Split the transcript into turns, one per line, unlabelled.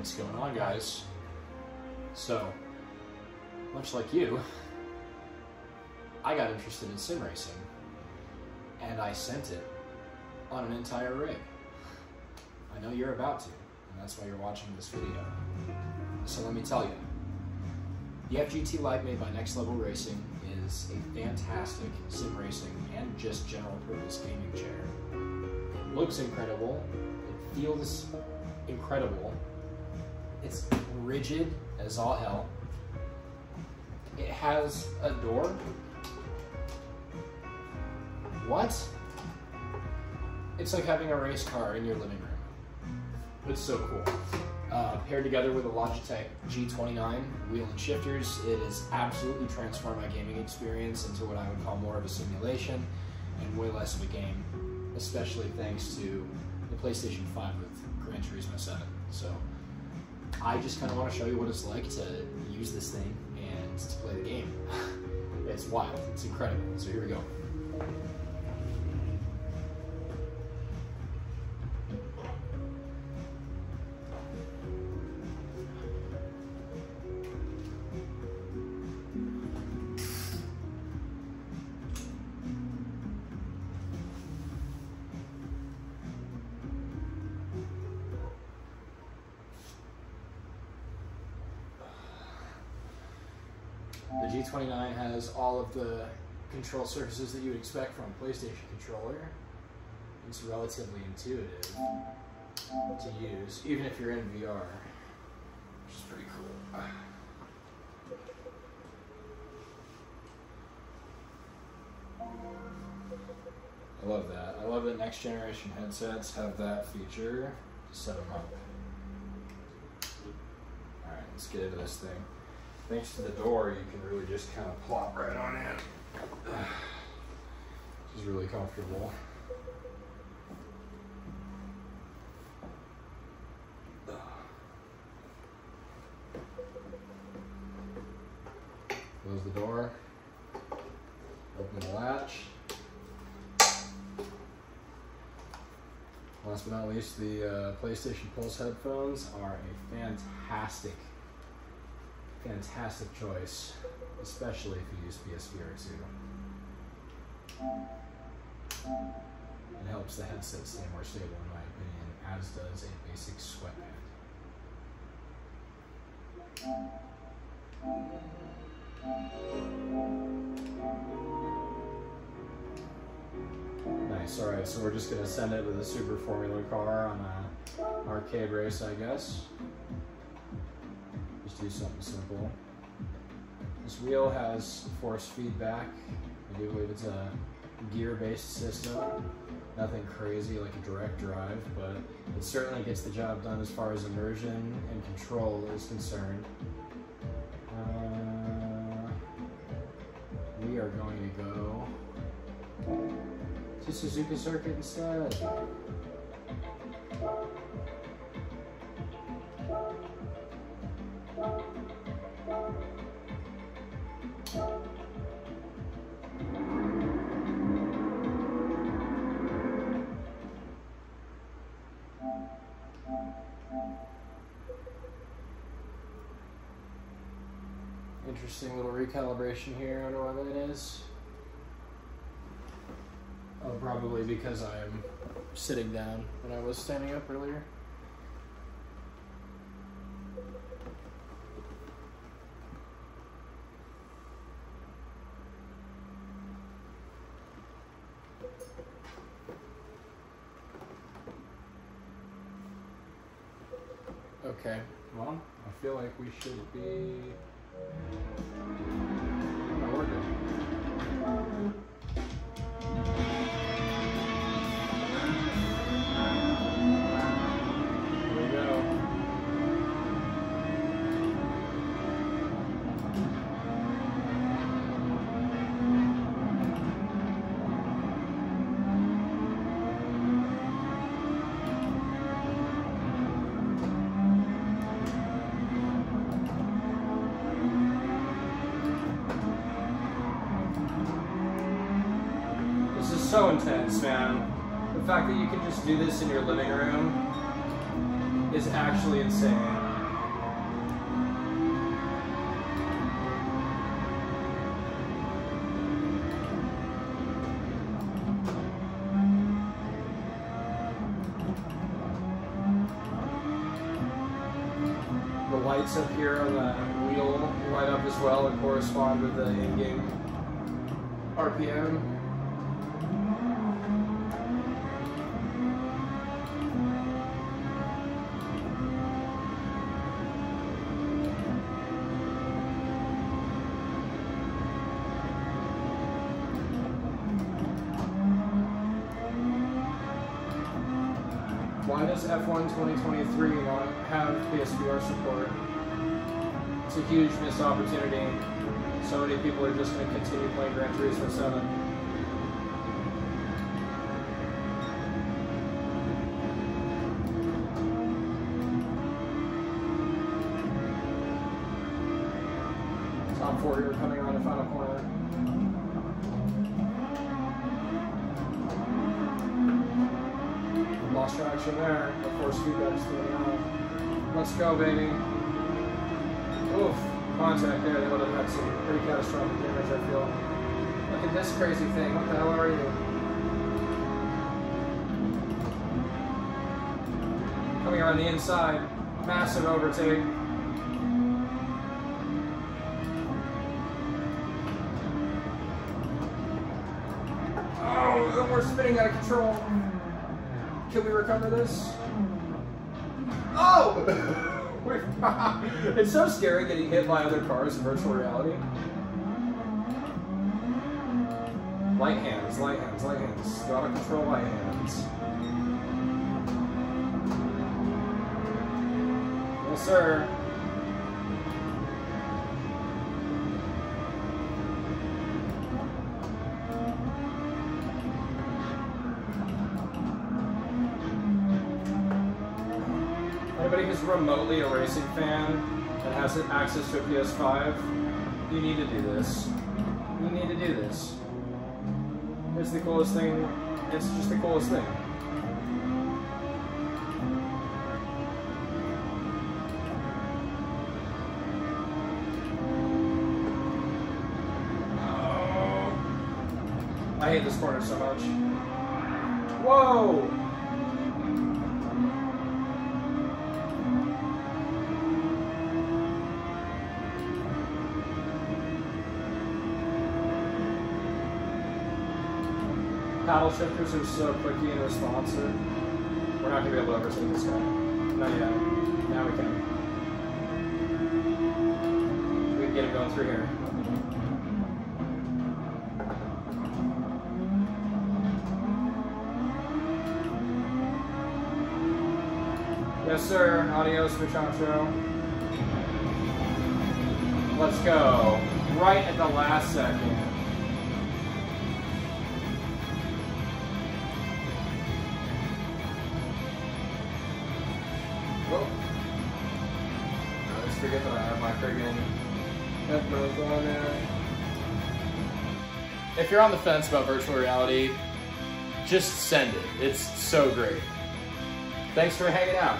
What's going on, guys? So, much like you, I got interested in sim racing, and I sent it on an entire rig. I know you're about to, and that's why you're watching this video. So let me tell you, the FGT Lite made by Next Level Racing is a fantastic sim racing and just general purpose gaming chair. It looks incredible, it feels incredible, it's rigid as all hell. It has a door. What? It's like having a race car in your living room. It's so cool. Uh, paired together with a Logitech G29 wheel and shifters, it has absolutely transformed my gaming experience into what I would call more of a simulation and way less of a game, especially thanks to the PlayStation 5 with Gran Turismo 7. So I just kind of want to show you what it's like to use this thing and to play the game. it's wild, it's incredible. So here we go. The G29 has all of the control surfaces that you would expect from a PlayStation controller. It's relatively intuitive to use, even if you're in VR, which is pretty cool. I love that. I love that next generation headsets have that feature to set them up. Alright, let's get into this thing. Thanks to the door, you can really just kind of plop right on in. Which is really comfortable. Close the door. Open the latch. Last but not least, the uh, PlayStation Pulse headphones are a fantastic fantastic choice, especially if you use PSVR 2. It helps the headset stay more stable in my opinion, as does a basic sweatband. Nice, alright, so we're just gonna send it with a super formula car on a arcade race, I guess do something simple. This wheel has force feedback. I do believe it's a gear-based system. Nothing crazy like a direct drive, but it certainly gets the job done as far as immersion and control is concerned. Uh, we are going to go to Suzuka Circuit instead. Interesting little recalibration here. I don't know why that is. Oh, probably because I'm sitting down when I was standing up earlier. Okay, well, I feel like we should be... so intense, man. The fact that you can just do this in your living room is actually insane.
The lights up here on the wheel light up as well and correspond with the in-game RPM. Why does F1 2023 not have PSVR support? It's a huge missed opportunity. So many people are just going to continue playing Gran Turismo 7. Top four coming around the final corner. Lost traction there. Of course, feedback's going out. Let's go, baby. Oof. Contact there. They would have had some pretty catastrophic damage, I feel. Look at this crazy thing. What the hell are you? Coming around the inside. Massive overtake. Oh, we're spinning out of control. Can we recover this? Oh! it's so scary getting hit by other cars in virtual reality. Light hands, light hands, light hands. Gotta control light hands. Yes, sir. Remotely a racing fan and has access to a PS5, you need to do this. You need to do this. It's the coolest thing. It's just the coolest thing. Oh. I hate this corner so much. Whoa! Paddle shifters are so quicky and responsive. We're not going to be able to overtake this guy. Not yet. Now we can. We can get him going through here. Yes, sir. Adios, muchacho. Let's go. Right at the last second. I forget that I have my friggin' headphones on there.
If you're on the fence about virtual reality, just send it. It's so great. Thanks for hanging out.